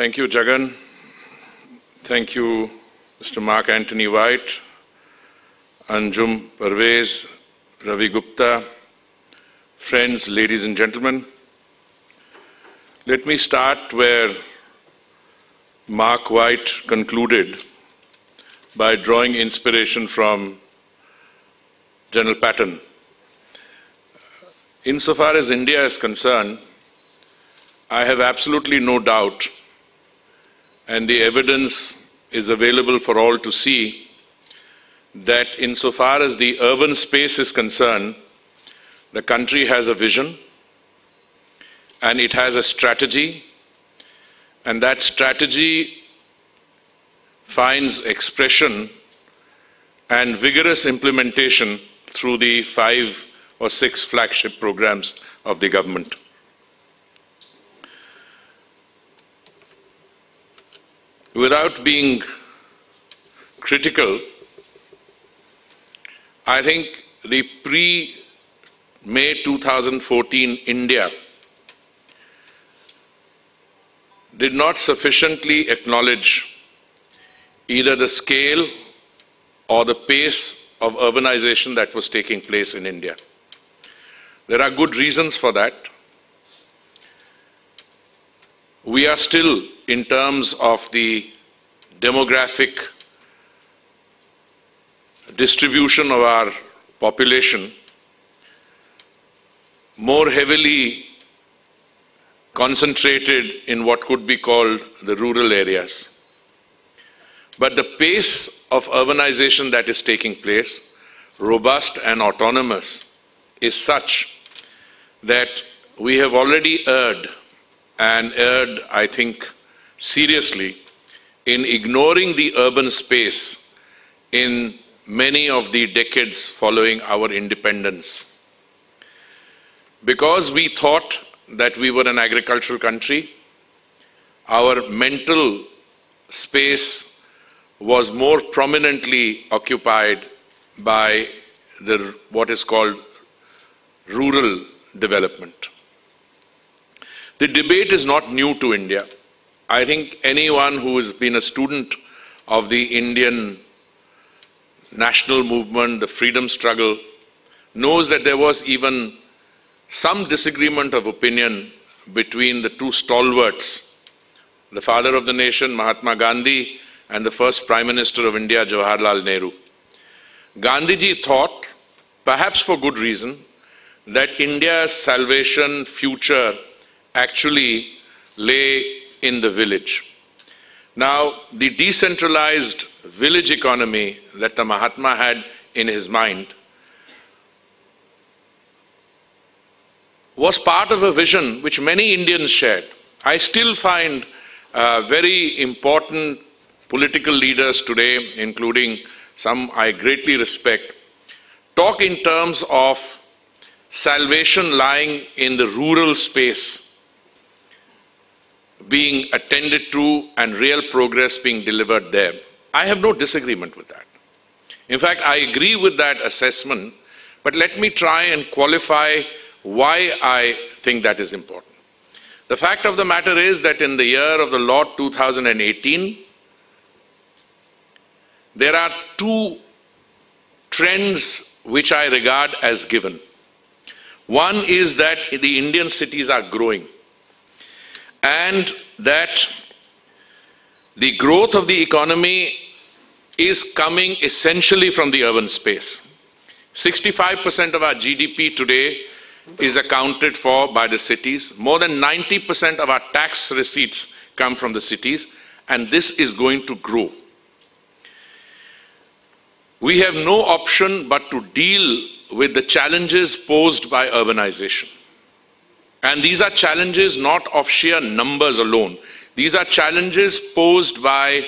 Thank you, Jagan. Thank you, Mr. Mark Anthony White, Anjum Parvez, Ravi Gupta, friends, ladies and gentlemen. Let me start where Mark White concluded by drawing inspiration from General Patton. Insofar as India is concerned, I have absolutely no doubt, and the evidence is available for all to see, that insofar as the urban space is concerned, the country has a vision and it has a strategy, and that strategy finds expression and vigorous implementation through the five or six flagship programs of the government. Without being critical, I think the pre-May 2014 India did not sufficiently acknowledge either the scale or the pace of urbanization that was taking place in India. There are good reasons for that. We are still, in terms of the demographic distribution of our population, more heavily concentrated in what could be called the rural areas. But the pace of urbanization that is taking place, robust and autonomous, is such that we have already erred, and erred, I think, seriously, in ignoring the urban space in many of the decades following our independence. Because we thought that we were an agricultural country, our mental space was more prominently occupied by the, what is called rural development. The debate is not new to India. I think anyone who has been a student of the Indian national movement, the freedom struggle, knows that there was even some disagreement of opinion between the two stalwarts, the father of the nation, Mahatma Gandhi, and the first Prime Minister of India, Jawaharlal Nehru. Gandhiji thought, perhaps for good reason, that India's salvation future actually lay in the village. Now, the decentralized village economy that the Mahatma had in his mind was part of a vision which many Indians shared. I still find uh, very important political leaders today, including some I greatly respect, talk in terms of salvation lying in the rural space, being attended to and real progress being delivered there. I have no disagreement with that. In fact, I agree with that assessment, but let me try and qualify why I think that is important. The fact of the matter is that in the year of the Lord 2018, there are two trends which I regard as given. One is that the Indian cities are growing and that the growth of the economy is coming essentially from the urban space. 65% of our GDP today is accounted for by the cities. More than 90% of our tax receipts come from the cities, and this is going to grow. We have no option but to deal with the challenges posed by urbanization. And these are challenges not of sheer numbers alone. These are challenges posed by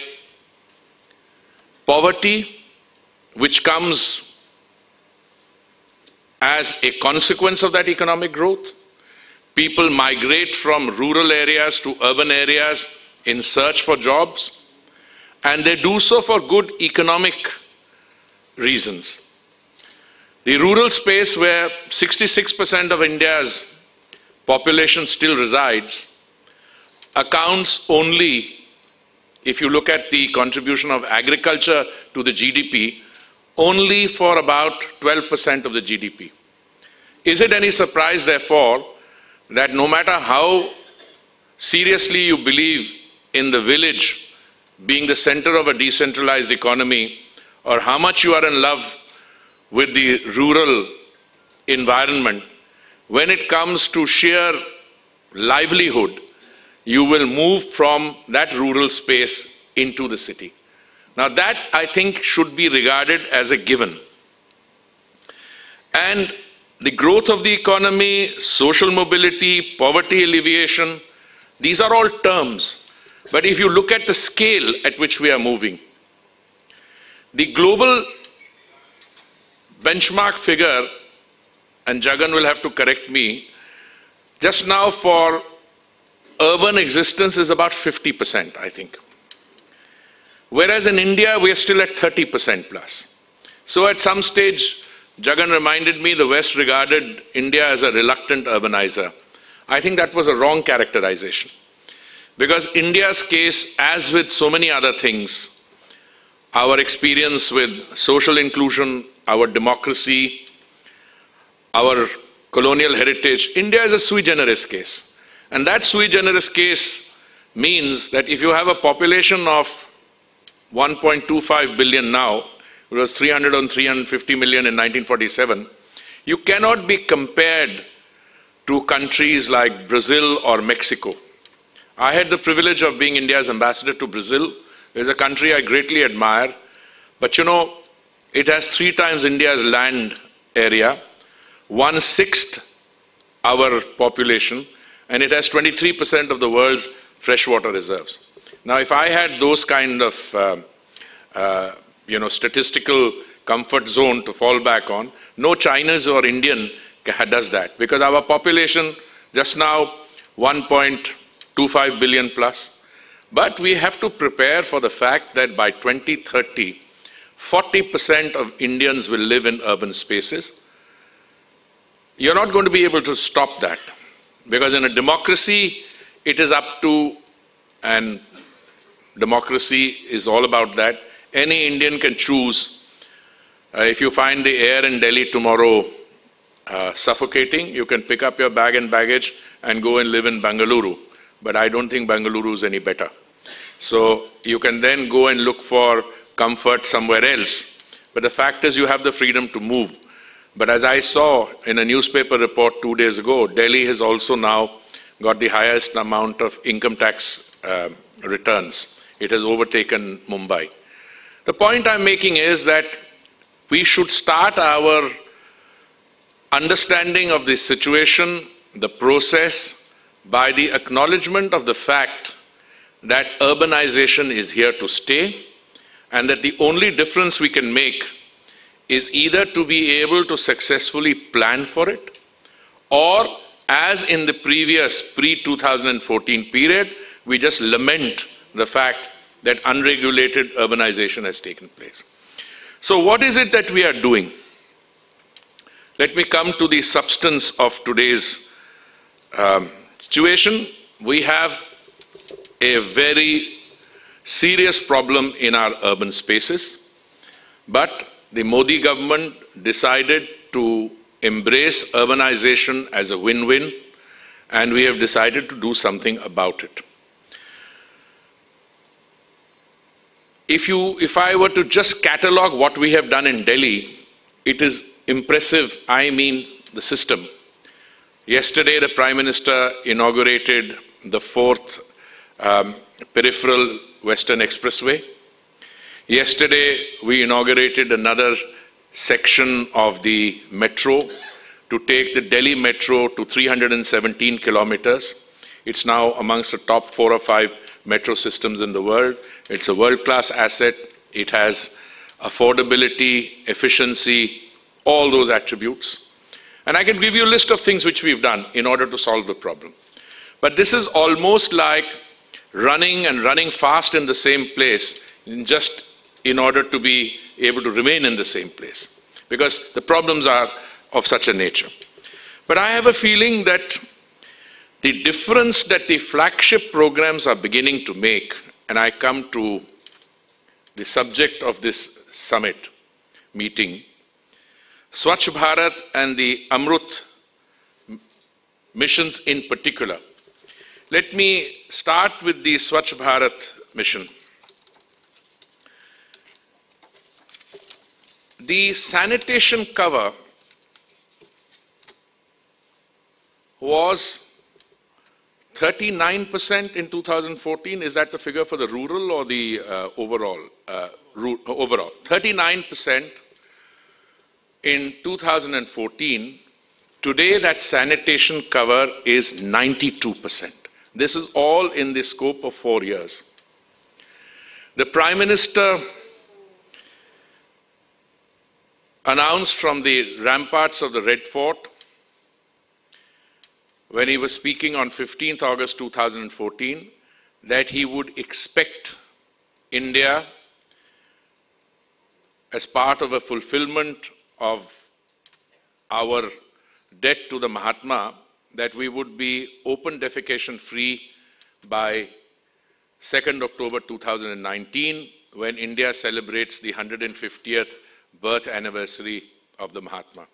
poverty, which comes as a consequence of that economic growth. People migrate from rural areas to urban areas in search for jobs, and they do so for good economic reasons. The rural space where 66% of India's population still resides accounts only, if you look at the contribution of agriculture to the GDP, only for about 12% of the GDP. Is it any surprise, therefore, that no matter how seriously you believe in the village being the center of a decentralized economy, or how much you are in love with the rural environment, when it comes to sheer livelihood, you will move from that rural space into the city. Now that, I think, should be regarded as a given. And the growth of the economy, social mobility, poverty alleviation, these are all terms. But if you look at the scale at which we are moving, the global benchmark figure, and Jagan will have to correct me, just now for urban existence is about 50%, I think. Whereas in India, we are still at 30% plus. So at some stage, Jagan reminded me the West regarded India as a reluctant urbanizer. I think that was a wrong characterization. Because India's case, as with so many other things, our experience with social inclusion, our democracy, our colonial heritage, India is a sui generis case. And that sui generis case means that if you have a population of 1.25 billion now, it was 300 and 350 million in 1947, you cannot be compared to countries like Brazil or Mexico. I had the privilege of being India's ambassador to Brazil. It's a country I greatly admire. But you know, it has three times India's land area, one-sixth our population, and it has 23% of the world's freshwater reserves. Now, if I had those kind of, uh, uh, you know, statistical comfort zone to fall back on, no Chinese or Indian does that because our population just now 1.25 billion plus. But we have to prepare for the fact that by 2030, 40% of Indians will live in urban spaces. You're not going to be able to stop that. Because in a democracy, it is up to, and democracy is all about that. Any Indian can choose. Uh, if you find the air in Delhi tomorrow uh, suffocating, you can pick up your bag and baggage and go and live in Bangalore. But I don't think Bangalore is any better. So you can then go and look for comfort somewhere else. But the fact is you have the freedom to move. But as I saw in a newspaper report two days ago, Delhi has also now got the highest amount of income tax uh, returns. It has overtaken Mumbai. The point I'm making is that we should start our understanding of the situation, the process, by the acknowledgement of the fact that urbanization is here to stay and that the only difference we can make is either to be able to successfully plan for it or as in the previous pre-2014 period, we just lament the fact that unregulated urbanization has taken place. So what is it that we are doing? Let me come to the substance of today's um, situation. We have a very serious problem in our urban spaces, but the Modi government decided to embrace urbanization as a win-win, and we have decided to do something about it. If, you, if I were to just catalog what we have done in Delhi, it is impressive, I mean the system. Yesterday, the Prime Minister inaugurated the fourth um, peripheral Western Expressway. Yesterday, we inaugurated another section of the metro to take the Delhi metro to 317 kilometers. It's now amongst the top four or five metro systems in the world. It's a world-class asset. It has affordability, efficiency, all those attributes. And I can give you a list of things which we've done in order to solve the problem. But this is almost like running and running fast in the same place in just in order to be able to remain in the same place because the problems are of such a nature. But I have a feeling that The difference that the flagship programs are beginning to make, and I come to the subject of this summit meeting, Swachh Bharat and the Amrut missions in particular. Let me start with the Swachh Bharat mission. The sanitation cover was 39% in 2014. Is that the figure for the rural or the uh, overall? Uh, overall, 39% in 2014. Today, that sanitation cover is 92%. This is all in the scope of four years. The Prime Minister announced from the ramparts of the Red Fort when he was speaking on 15th August 2014 that he would expect India as part of a fulfillment of our debt to the Mahatma that we would be open defecation free by 2nd October 2019 when India celebrates the 150th birth anniversary of the Mahatma.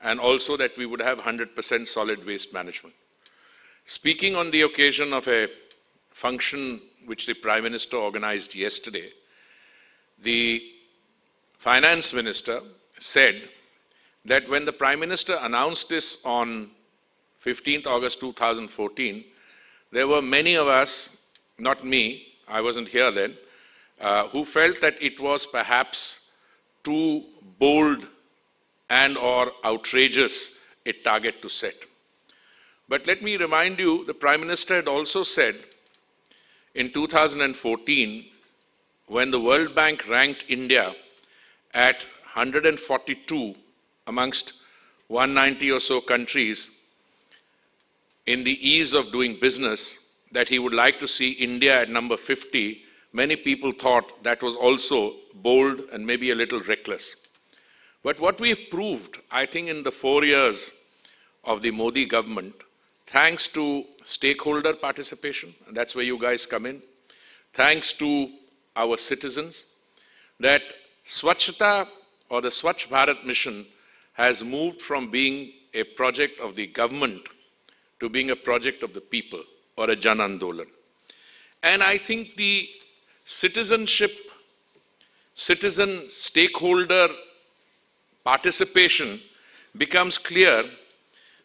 And also that we would have 100% solid waste management. Speaking on the occasion of a function which the Prime Minister organized yesterday, the Finance Minister said that when the Prime Minister announced this on 15th August 2014, there were many of us, not me, I wasn't here then, uh, who felt that it was perhaps too bold and or outrageous a target to set. But let me remind you, the Prime Minister had also said in 2014, when the World Bank ranked India at 142 amongst 190 or so countries in the ease of doing business, that he would like to see India at number 50 many people thought that was also bold and maybe a little reckless. But what we've proved, I think, in the four years of the Modi government, thanks to stakeholder participation, and that's where you guys come in, thanks to our citizens, that Swachhata or the Swachh Bharat mission has moved from being a project of the government to being a project of the people or a Jan Andolan. And I think the citizenship, citizen stakeholder participation becomes clear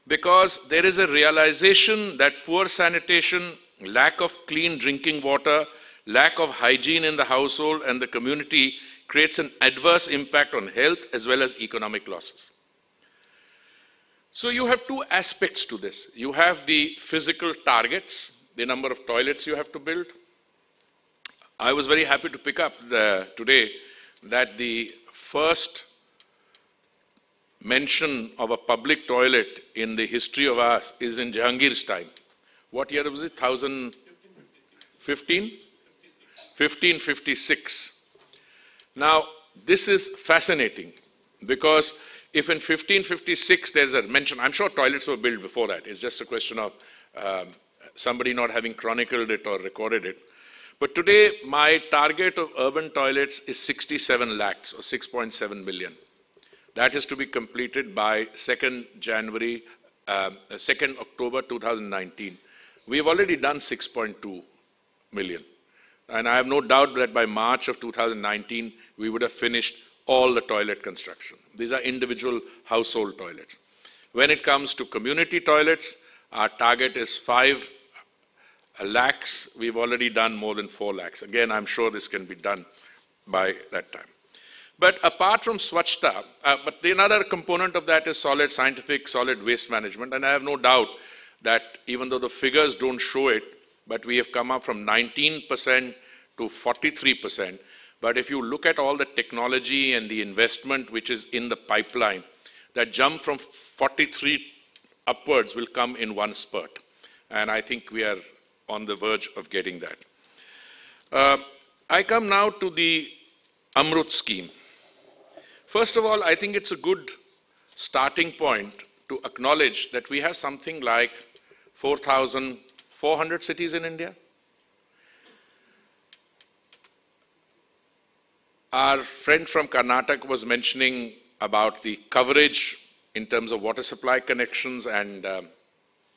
because there is a realization that poor sanitation, lack of clean drinking water, lack of hygiene in the household and the community creates an adverse impact on health as well as economic losses. So you have two aspects to this. You have the physical targets, the number of toilets you have to build, I was very happy to pick up the, today that the first mention of a public toilet in the history of us is in Jahangir's time. What year was it? 1015? 1556. Now, this is fascinating because if in 1556 there's a mention, I'm sure toilets were built before that. It's just a question of um, somebody not having chronicled it or recorded it. But today, my target of urban toilets is 67 lakhs or 6.7 million. That is to be completed by 2nd January, uh, 2nd October 2019. We have already done 6.2 million. And I have no doubt that by March of 2019, we would have finished all the toilet construction. These are individual household toilets. When it comes to community toilets, our target is 5 lakhs, we've already done more than 4 lakhs. Again, I'm sure this can be done by that time. But apart from Swachhta, uh, but the another component of that is solid scientific, solid waste management. And I have no doubt that even though the figures don't show it, but we have come up from 19% to 43%. But if you look at all the technology and the investment which is in the pipeline, that jump from 43 upwards will come in one spurt. And I think we are on the verge of getting that. Uh, I come now to the Amrut scheme. First of all, I think it's a good starting point to acknowledge that we have something like 4,400 cities in India. Our friend from Karnataka was mentioning about the coverage in terms of water supply connections and uh,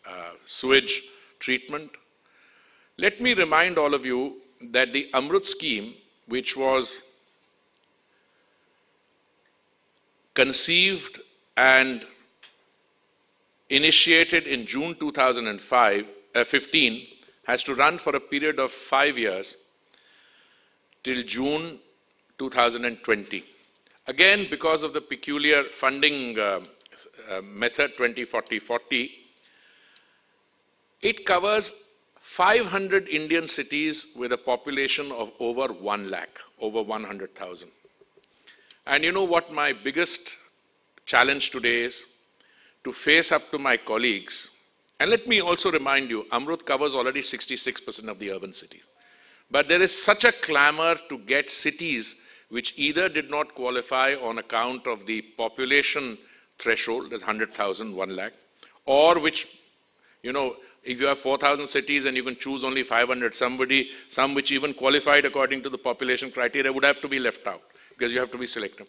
uh, sewage treatment. Let me remind all of you that the Amrut scheme, which was conceived and initiated in June 2005, uh, 15, has to run for a period of five years till June 2020. Again, because of the peculiar funding uh, uh, method 2040-40, it covers 500 Indian cities with a population of over 1 lakh, over 100,000. And you know what my biggest challenge today is? To face up to my colleagues. And let me also remind you, Amrut covers already 66% of the urban cities. But there is such a clamor to get cities which either did not qualify on account of the population threshold, that's 100,000, 1 lakh, or which, you know, if you have 4,000 cities and you can choose only 500, somebody, some which even qualified according to the population criteria would have to be left out because you have to be selective.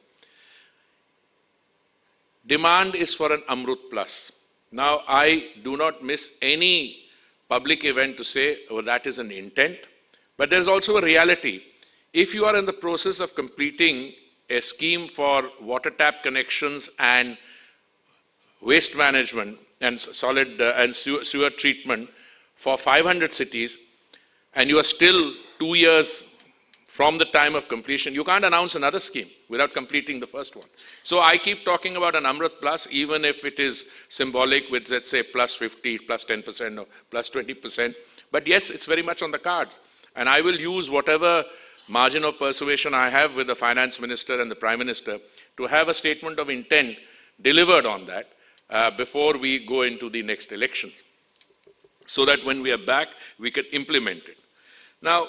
Demand is for an Amrut Plus. Now, I do not miss any public event to say, oh, that is an intent, but there's also a reality. If you are in the process of completing a scheme for water tap connections and waste management and solid uh, and sewer, sewer treatment for 500 cities, and you are still two years from the time of completion, you can't announce another scheme without completing the first one. So I keep talking about an Amrit Plus, even if it is symbolic with, let's say, plus 50, plus 10%, or plus 20%. But yes, it's very much on the cards. And I will use whatever margin of persuasion I have with the finance minister and the prime minister to have a statement of intent delivered on that uh, before we go into the next elections, so that when we are back, we can implement it. Now,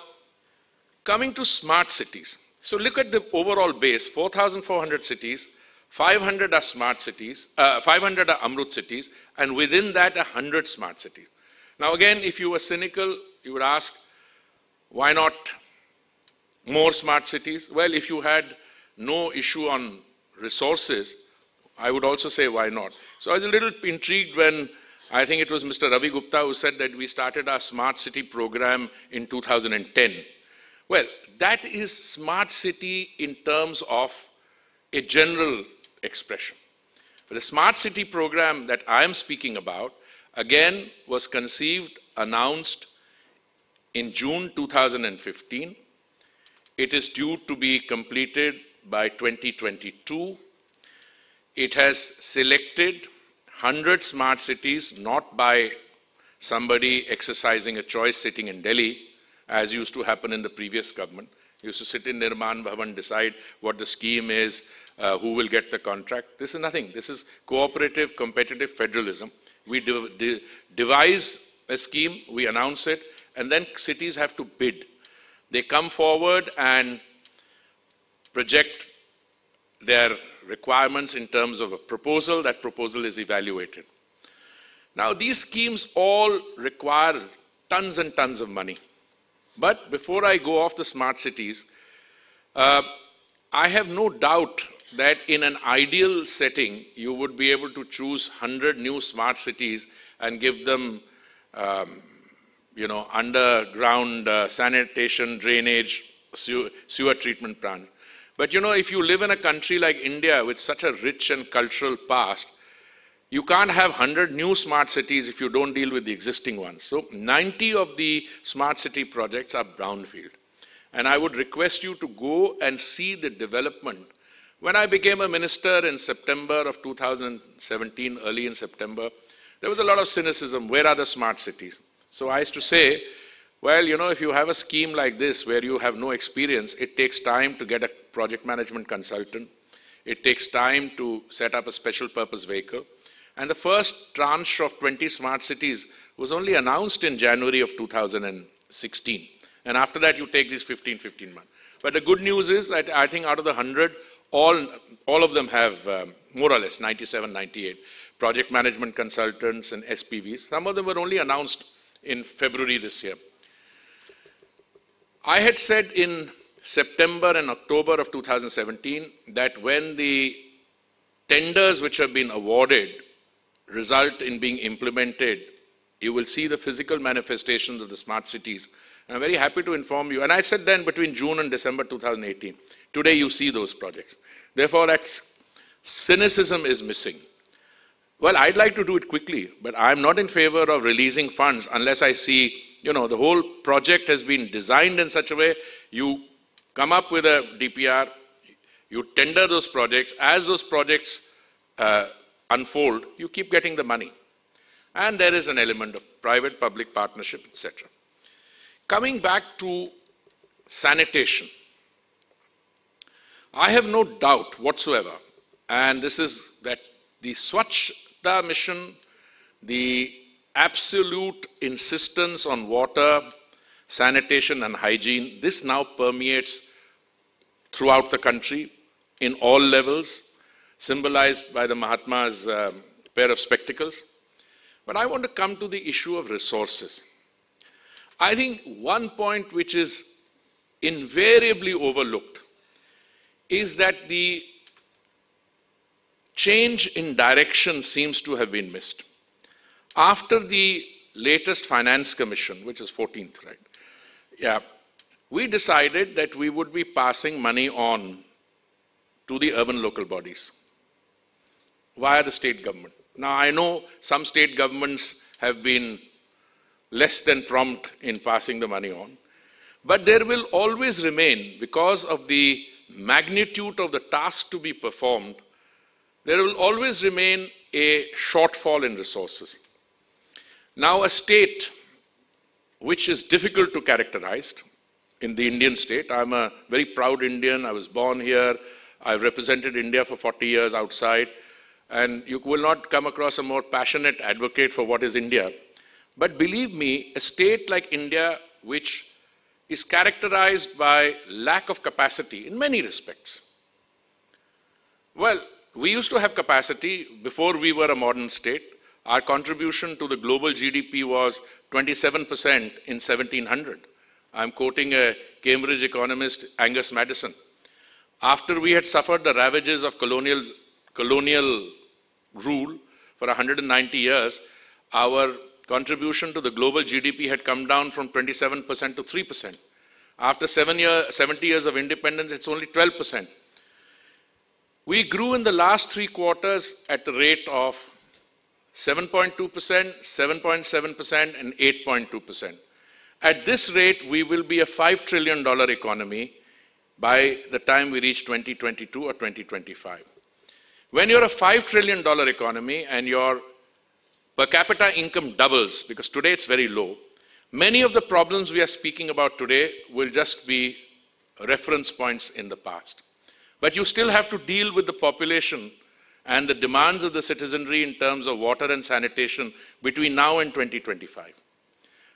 coming to smart cities. So look at the overall base, 4,400 cities, 500 are smart cities, uh, 500 are Amrut cities, and within that, 100 smart cities. Now again, if you were cynical, you would ask, why not more smart cities? Well, if you had no issue on resources, I would also say, why not? So I was a little intrigued when I think it was Mr. Ravi Gupta who said that we started our smart city program in 2010. Well, that is smart city in terms of a general expression. But the smart city program that I am speaking about, again, was conceived, announced in June 2015. It is due to be completed by 2022 it has selected 100 smart cities, not by somebody exercising a choice sitting in Delhi, as used to happen in the previous government. Used to sit in Nirman Bhavan, decide what the scheme is, uh, who will get the contract. This is nothing. This is cooperative, competitive federalism. We de de devise a scheme, we announce it, and then cities have to bid. They come forward and project their requirements in terms of a proposal. That proposal is evaluated. Now, these schemes all require tons and tons of money. But before I go off the smart cities, uh, I have no doubt that in an ideal setting, you would be able to choose 100 new smart cities and give them, um, you know, underground uh, sanitation, drainage, sewer, treatment plants. But you know, if you live in a country like India with such a rich and cultural past, you can't have 100 new smart cities if you don't deal with the existing ones. So 90 of the smart city projects are brownfield. And I would request you to go and see the development. When I became a minister in September of 2017, early in September, there was a lot of cynicism. Where are the smart cities? So I used to say, well, you know, if you have a scheme like this where you have no experience, it takes time to get a project management consultant. It takes time to set up a special purpose vehicle. And the first tranche of 20 smart cities was only announced in January of 2016. And after that, you take these 15, 15 months. But the good news is that I think out of the 100, all, all of them have um, more or less 97, 98 project management consultants and SPVs. Some of them were only announced in February this year. I had said in September and October of 2017 that when the tenders which have been awarded result in being implemented, you will see the physical manifestations of the smart cities. And I'm very happy to inform you. And I said then between June and December 2018. Today you see those projects. Therefore, that cynicism is missing. Well, I'd like to do it quickly, but I'm not in favor of releasing funds unless I see, you know, the whole project has been designed in such a way you come up with a DPR, you tender those projects. As those projects uh, unfold, you keep getting the money. And there is an element of private-public partnership, etc. Coming back to sanitation, I have no doubt whatsoever, and this is that the Swachhta mission, the absolute insistence on water, sanitation and hygiene, this now permeates throughout the country in all levels, symbolized by the Mahatma's uh, pair of spectacles. But I want to come to the issue of resources. I think one point which is invariably overlooked is that the change in direction seems to have been missed. After the latest Finance Commission, which is 14th, right? Yeah, we decided that we would be passing money on to the urban local bodies via the state government. Now, I know some state governments have been less than prompt in passing the money on, but there will always remain, because of the magnitude of the task to be performed, there will always remain a shortfall in resources. Now, a state which is difficult to characterize in the Indian state, I'm a very proud Indian, I was born here, I've represented India for 40 years outside, and you will not come across a more passionate advocate for what is India. But believe me, a state like India, which is characterized by lack of capacity in many respects. Well, we used to have capacity before we were a modern state. Our contribution to the global GDP was 27% in 1700. I'm quoting a Cambridge economist, Angus Maddison. After we had suffered the ravages of colonial, colonial rule for 190 years, our contribution to the global GDP had come down from 27% to 3%. After year, 70 years of independence, it's only 12%. We grew in the last three quarters at the rate of 7.2%, 7.7%, and 8.2%. At this rate, we will be a $5 trillion economy by the time we reach 2022 or 2025. When you're a $5 trillion economy and your per capita income doubles, because today it's very low, many of the problems we are speaking about today will just be reference points in the past. But you still have to deal with the population and the demands of the citizenry in terms of water and sanitation between now and 2025.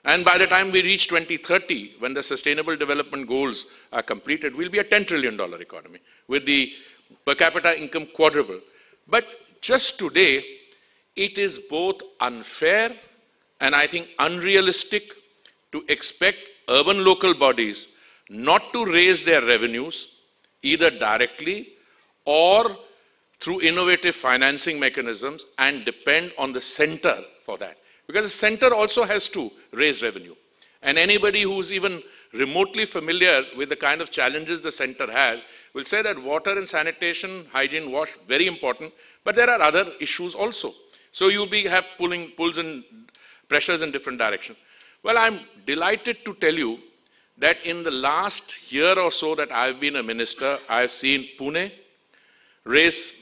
And by the time we reach 2030, when the Sustainable Development Goals are completed, we'll be a $10 trillion economy with the per capita income quadruple. But just today, it is both unfair and I think unrealistic to expect urban local bodies not to raise their revenues either directly or through innovative financing mechanisms and depend on the center for that. Because the center also has to raise revenue. And anybody who's even remotely familiar with the kind of challenges the center has will say that water and sanitation, hygiene, wash, very important, but there are other issues also. So you'll be have pulling pulls and pressures in different directions. Well, I'm delighted to tell you that in the last year or so that I've been a minister, I've seen Pune raise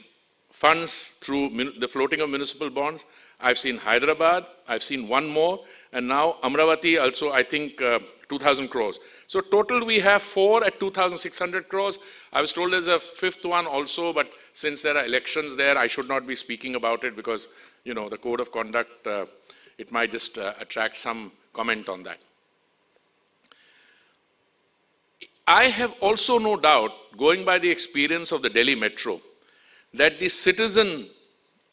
funds through the floating of municipal bonds. I've seen Hyderabad, I've seen one more, and now Amaravati also, I think, uh, 2,000 crores. So total we have four at 2,600 crores. I was told there's a fifth one also, but since there are elections there, I should not be speaking about it because, you know, the code of conduct, uh, it might just uh, attract some comment on that. I have also no doubt, going by the experience of the Delhi Metro, that the citizen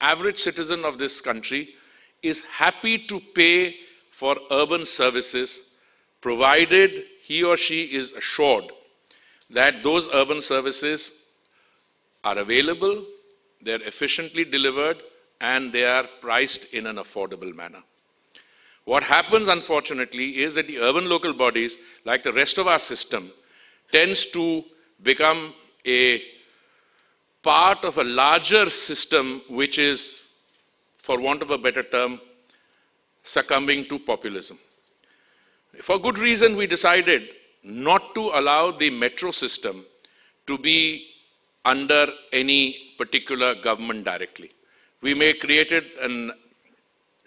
average citizen of this country is happy to pay for urban services provided he or she is assured that those urban services are available, they're efficiently delivered, and they are priced in an affordable manner. What happens, unfortunately, is that the urban local bodies, like the rest of our system, tends to become a part of a larger system which is, for want of a better term, succumbing to populism. For good reason, we decided not to allow the metro system to be under any particular government directly. We may created a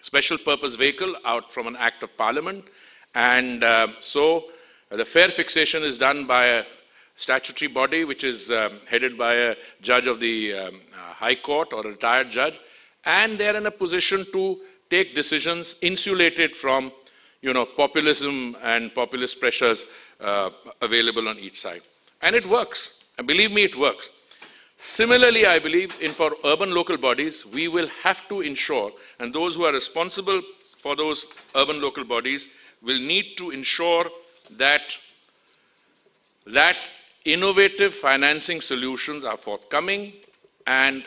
special purpose vehicle out from an act of parliament, and uh, so the fare fixation is done by a statutory body which is um, headed by a judge of the um, uh, High Court or a retired judge, and they're in a position to take decisions insulated from you know, populism and populist pressures uh, available on each side. And it works. And believe me, it works. Similarly, I believe in for urban local bodies, we will have to ensure, and those who are responsible for those urban local bodies will need to ensure that that innovative financing solutions are forthcoming and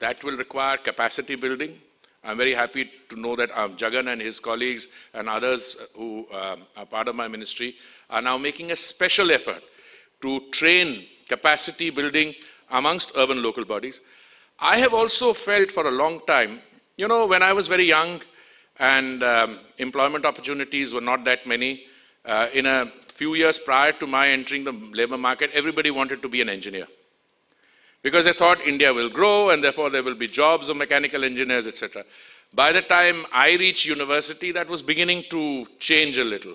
that will require capacity building. I'm very happy to know that um, Jagan and his colleagues and others who um, are part of my ministry are now making a special effort to train capacity building amongst urban local bodies. I have also felt for a long time, you know, when I was very young and um, employment opportunities were not that many, uh, in a few years prior to my entering the labor market, everybody wanted to be an engineer. Because they thought India will grow and therefore there will be jobs of mechanical engineers, etc. By the time I reached university, that was beginning to change a little.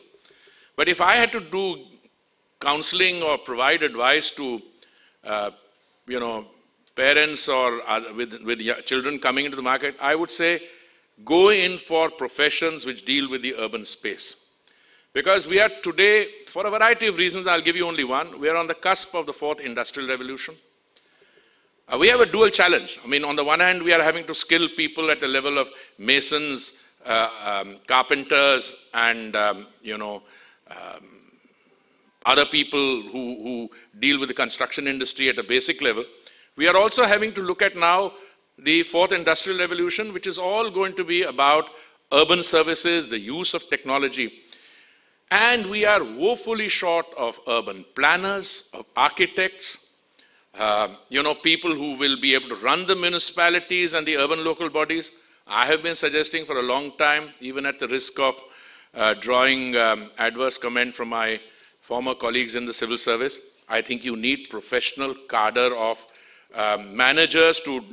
But if I had to do counseling or provide advice to, uh, you know, parents or with, with children coming into the market, I would say go in for professions which deal with the urban space. Because we are today, for a variety of reasons, I'll give you only one, we are on the cusp of the fourth industrial revolution. Uh, we have a dual challenge. I mean, on the one hand, we are having to skill people at the level of masons, uh, um, carpenters, and, um, you know, um, other people who, who deal with the construction industry at a basic level. We are also having to look at now the fourth industrial revolution, which is all going to be about urban services, the use of technology. And we are woefully short of urban planners, of architects, uh, you know, people who will be able to run the municipalities and the urban local bodies. I have been suggesting for a long time, even at the risk of uh, drawing um, adverse comment from my former colleagues in the civil service, I think you need professional cadre of um, managers to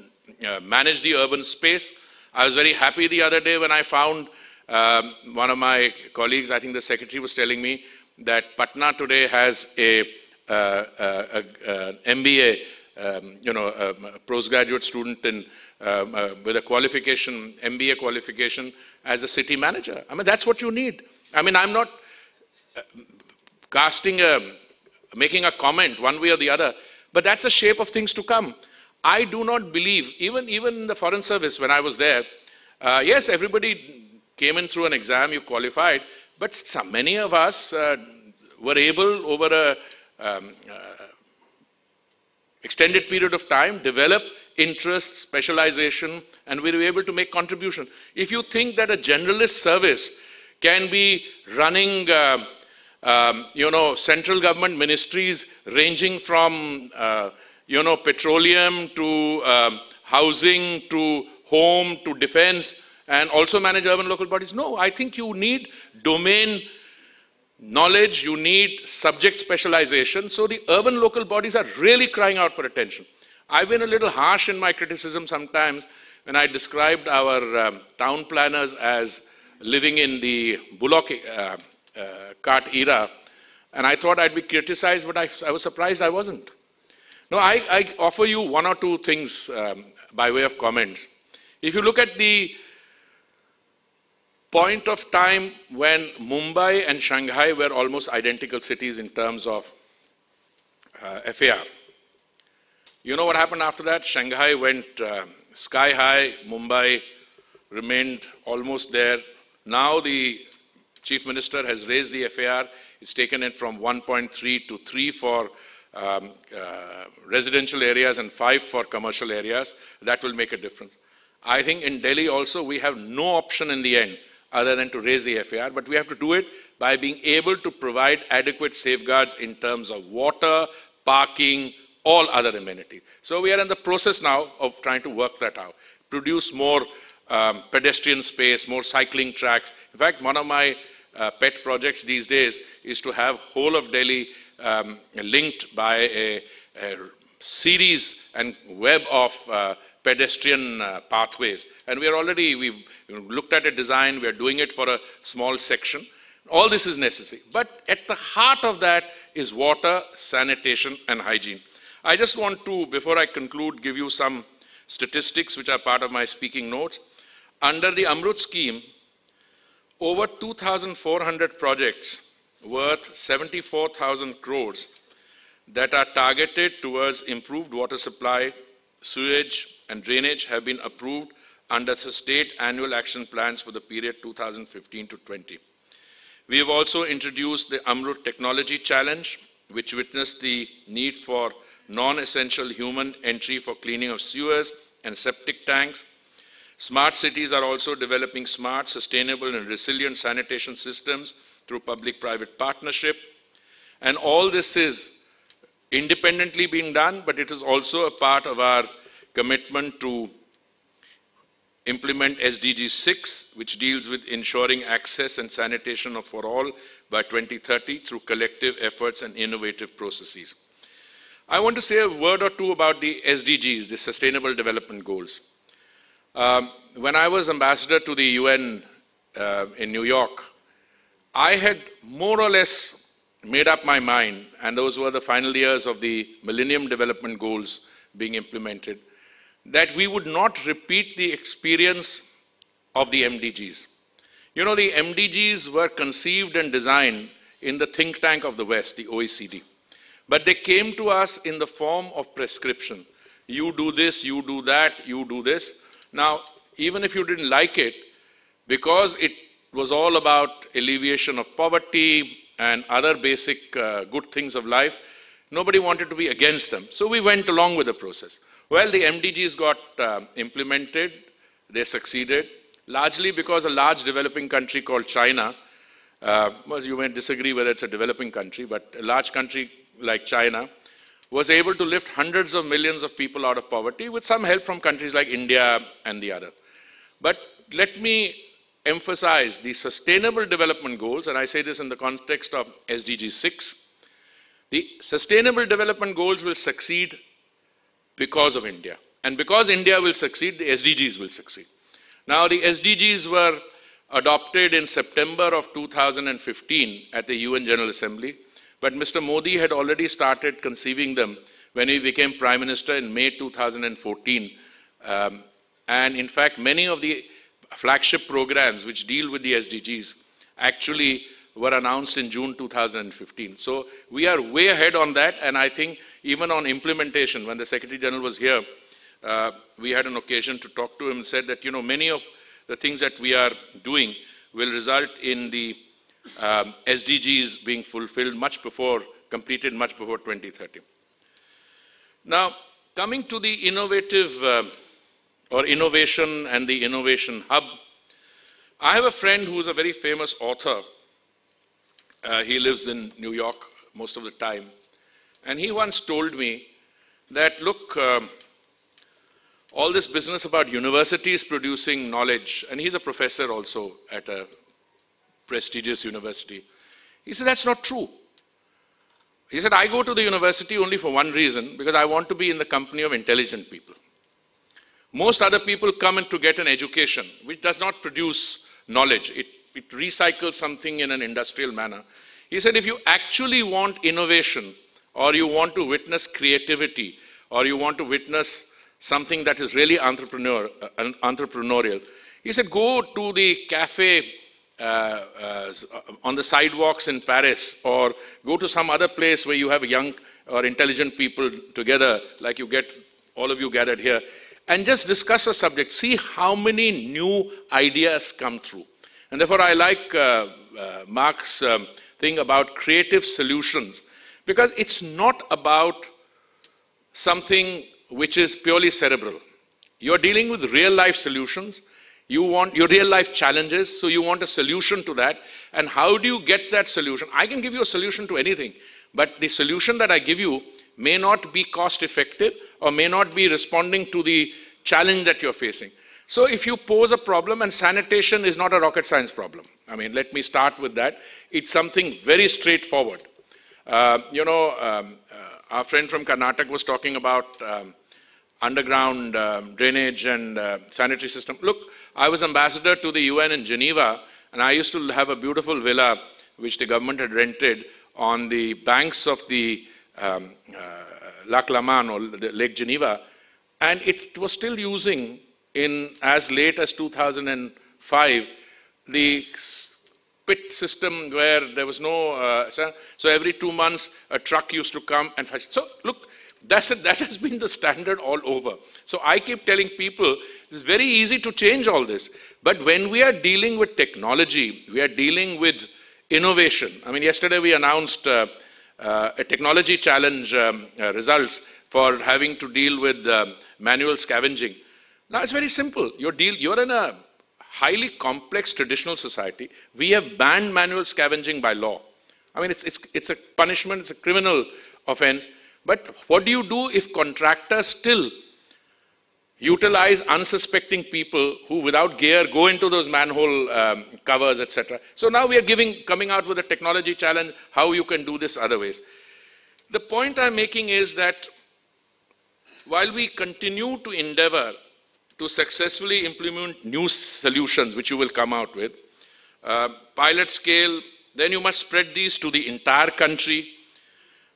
uh, manage the urban space. I was very happy the other day when I found um, one of my colleagues, I think the secretary was telling me that Patna today has a, uh, uh, a, a MBA, um, you know, a, a, postgraduate student in, um, uh, with a qualification, MBA qualification as a city manager. I mean, that's what you need. I mean, I'm not uh, casting a, making a comment one way or the other, but that's the shape of things to come. I do not believe, even, even in the Foreign Service when I was there, uh, yes, everybody came in through an exam, you qualified, but some, many of us uh, were able over a um, uh, extended period of time develop interest, specialization, and we were able to make contribution. If you think that a generalist service can be running, uh, um, you know, central government ministries ranging from, uh, you know, petroleum to um, housing to home to defense, and also manage urban local bodies. No, I think you need domain knowledge, you need subject specialization. So the urban local bodies are really crying out for attention. I've been a little harsh in my criticism sometimes when I described our um, town planners as living in the bullock uh, uh, cart era. And I thought I'd be criticized, but I, I was surprised I wasn't. No, I, I, offer you one or two things um, by way of comments. If you look at the point of time when Mumbai and Shanghai were almost identical cities in terms of uh, FAR. You know what happened after that? Shanghai went uh, sky high, Mumbai remained almost there. Now the Chief Minister has raised the FAR. It's taken it from 1.3 to 3 for um, uh, residential areas and 5 for commercial areas. That will make a difference. I think in Delhi also we have no option in the end other than to raise the FAR, but we have to do it by being able to provide adequate safeguards in terms of water, parking, all other amenities. So we are in the process now of trying to work that out, produce more um, pedestrian space, more cycling tracks. In fact, one of my uh, pet projects these days is to have whole of Delhi um, linked by a, a, series and web of uh, pedestrian uh, pathways. And we are already, we've looked at a design, we are doing it for a small section. All this is necessary. But at the heart of that is water, sanitation, and hygiene. I just want to, before I conclude, give you some statistics which are part of my speaking notes. Under the Amrut scheme, over 2,400 projects worth 74,000 crores that are targeted towards improved water supply, sewage, and drainage have been approved under the state annual action plans for the period 2015 to 20. We have also introduced the Amrut Technology Challenge, which witnessed the need for non-essential human entry for cleaning of sewers and septic tanks. Smart cities are also developing smart, sustainable, and resilient sanitation systems through public-private partnership. And all this is independently being done, but it is also a part of our commitment to implement SDG 6, which deals with ensuring access and sanitation for all by 2030 through collective efforts and innovative processes. I want to say a word or two about the SDGs, the Sustainable Development Goals. Um, when I was ambassador to the UN uh, in New York, I had more or less made up my mind, and those were the final years of the Millennium Development Goals being implemented, that we would not repeat the experience of the MDGs. You know, the MDGs were conceived and designed in the think tank of the West, the OECD. But they came to us in the form of prescription. You do this, you do that, you do this. Now, even if you didn't like it, because it was all about alleviation of poverty and other basic uh, good things of life, nobody wanted to be against them. So we went along with the process. Well, the MDGs got uh, implemented, they succeeded, largely because a large developing country called China, uh, well, you may disagree whether it's a developing country, but a large country like China was able to lift hundreds of millions of people out of poverty with some help from countries like India and the other. But let me emphasize the Sustainable Development Goals, and I say this in the context of SDG 6. The Sustainable Development Goals will succeed because of India. And because India will succeed, the SDGs will succeed. Now, the SDGs were adopted in September of 2015 at the UN General Assembly, but Mr. Modi had already started conceiving them when he became Prime Minister in May 2014. Um, and in fact, many of the flagship programs which deal with the SDGs actually were announced in June 2015. So we are way ahead on that, and I think even on implementation, when the Secretary General was here, uh, we had an occasion to talk to him and said that, you know, many of the things that we are doing will result in the um, SDGs being fulfilled much before, completed much before 2030. Now, coming to the innovative uh, or innovation and the innovation hub, I have a friend who is a very famous author uh, he lives in New York most of the time. And he once told me that, look, um, all this business about universities producing knowledge, and he's a professor also at a prestigious university. He said, that's not true. He said, I go to the university only for one reason, because I want to be in the company of intelligent people. Most other people come in to get an education, which does not produce knowledge. It it recycles something in an industrial manner. He said, if you actually want innovation, or you want to witness creativity, or you want to witness something that is really entrepreneur, uh, entrepreneurial, he said, go to the cafe uh, uh, on the sidewalks in Paris, or go to some other place where you have young or intelligent people together, like you get all of you gathered here, and just discuss a subject. See how many new ideas come through. And therefore, I like uh, uh, Mark's um, thing about creative solutions because it's not about something which is purely cerebral. You're dealing with real life solutions. You want your real life challenges, so you want a solution to that. And how do you get that solution? I can give you a solution to anything, but the solution that I give you may not be cost effective or may not be responding to the challenge that you're facing. So if you pose a problem, and sanitation is not a rocket science problem. I mean, let me start with that. It's something very straightforward. Uh, you know, um, uh, our friend from Karnataka was talking about um, underground um, drainage and uh, sanitary system. Look, I was ambassador to the UN in Geneva, and I used to have a beautiful villa which the government had rented on the banks of the um, uh, Lac Leman or Lake Geneva, and it was still using in as late as 2005 the pit system where there was no, uh, so every two months a truck used to come and fetch. So look, that's a, that has been the standard all over. So I keep telling people it's very easy to change all this. But when we are dealing with technology, we are dealing with innovation. I mean, yesterday we announced uh, uh, a technology challenge um, uh, results for having to deal with uh, manual scavenging. Now it's very simple. You're, deal, you're in a highly complex traditional society. We have banned manual scavenging by law. I mean, it's, it's, it's a punishment, it's a criminal offense. But what do you do if contractors still utilize unsuspecting people who without gear go into those manhole um, covers, etc. So now we are giving, coming out with a technology challenge, how you can do this other ways. The point I'm making is that while we continue to endeavor to successfully implement new solutions, which you will come out with, uh, pilot scale, then you must spread these to the entire country.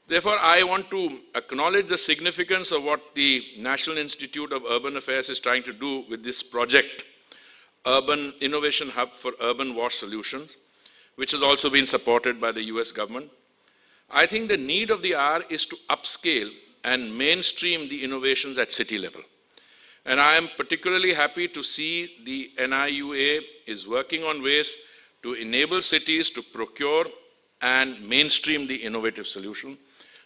Therefore, I want to acknowledge the significance of what the National Institute of Urban Affairs is trying to do with this project, Urban Innovation Hub for Urban Wash Solutions, which has also been supported by the US government. I think the need of the hour is to upscale and mainstream the innovations at city level. And I am particularly happy to see the NIUA is working on ways to enable cities to procure and mainstream the innovative solution.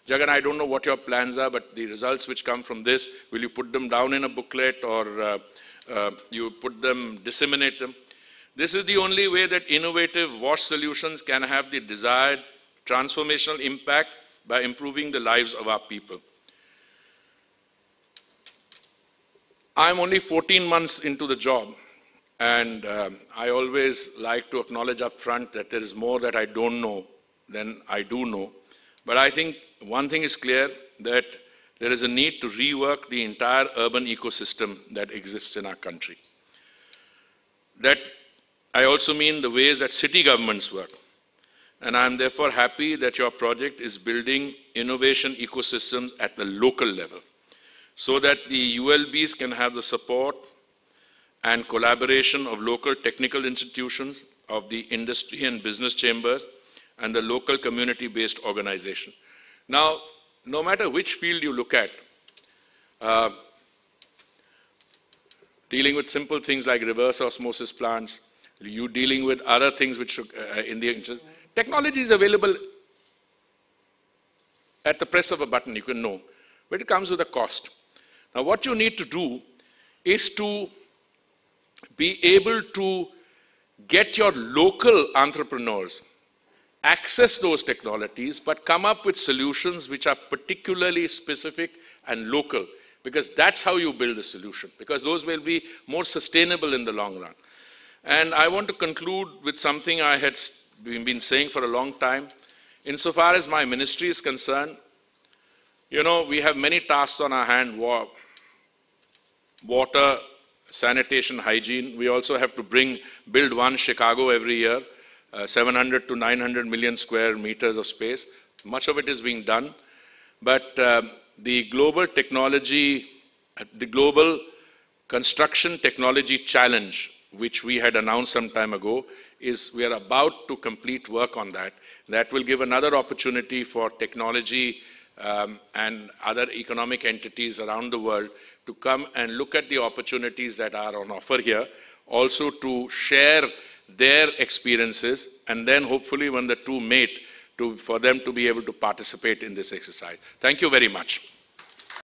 Jagan, I don't know what your plans are, but the results which come from this, will you put them down in a booklet or uh, uh, you put them, disseminate them? This is the only way that innovative wash solutions can have the desired transformational impact by improving the lives of our people. I'm only 14 months into the job, and um, I always like to acknowledge up front that there is more that I don't know than I do know. But I think one thing is clear that there is a need to rework the entire urban ecosystem that exists in our country. That I also mean the ways that city governments work. And I'm therefore happy that your project is building innovation ecosystems at the local level so that the ULBs can have the support and collaboration of local technical institutions, of the industry and business chambers, and the local community-based organization. Now, no matter which field you look at, uh, dealing with simple things like reverse osmosis plants, you dealing with other things which uh, in the interest, technology is available at the press of a button, you can know, but it comes with a cost. Now, what you need to do is to be able to get your local entrepreneurs access those technologies, but come up with solutions which are particularly specific and local, because that's how you build a solution, because those will be more sustainable in the long run. And I want to conclude with something I had been saying for a long time. Insofar as my ministry is concerned, you know, we have many tasks on our hand water, sanitation, hygiene. We also have to bring, build one Chicago every year, uh, 700 to 900 million square meters of space. Much of it is being done. But uh, the global technology, the global construction technology challenge, which we had announced some time ago, is we are about to complete work on that. That will give another opportunity for technology um, and other economic entities around the world to come and look at the opportunities that are on offer here, also to share their experiences, and then hopefully when the two mate, to, for them to be able to participate in this exercise. Thank you very much.